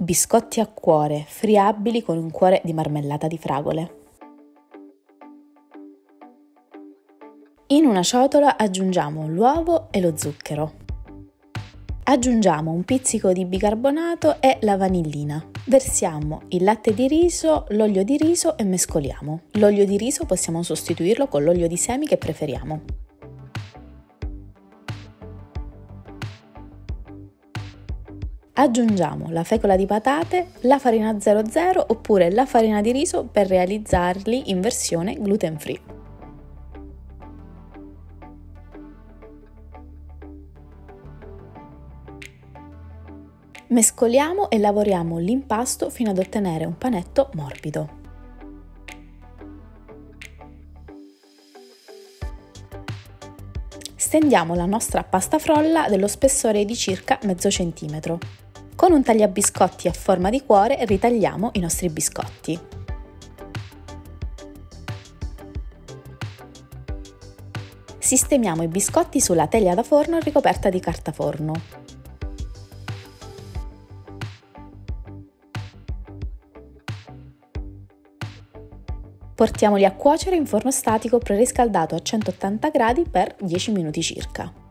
Biscotti a cuore, friabili con un cuore di marmellata di fragole. In una ciotola aggiungiamo l'uovo e lo zucchero. Aggiungiamo un pizzico di bicarbonato e la vanillina. Versiamo il latte di riso, l'olio di riso e mescoliamo. L'olio di riso possiamo sostituirlo con l'olio di semi che preferiamo. Aggiungiamo la fecola di patate, la farina 00 oppure la farina di riso per realizzarli in versione gluten free. Mescoliamo e lavoriamo l'impasto fino ad ottenere un panetto morbido. Stendiamo la nostra pasta frolla dello spessore di circa mezzo centimetro. Con un tagliabiscotti a forma di cuore ritagliamo i nostri biscotti. Sistemiamo i biscotti sulla teglia da forno ricoperta di carta forno. Portiamoli a cuocere in forno statico preriscaldato a 180 gradi per 10 minuti circa.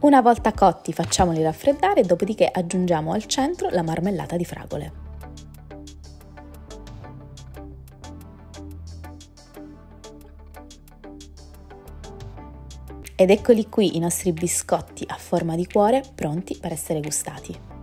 Una volta cotti facciamoli raffreddare, dopodiché aggiungiamo al centro la marmellata di fragole. Ed eccoli qui i nostri biscotti a forma di cuore pronti per essere gustati.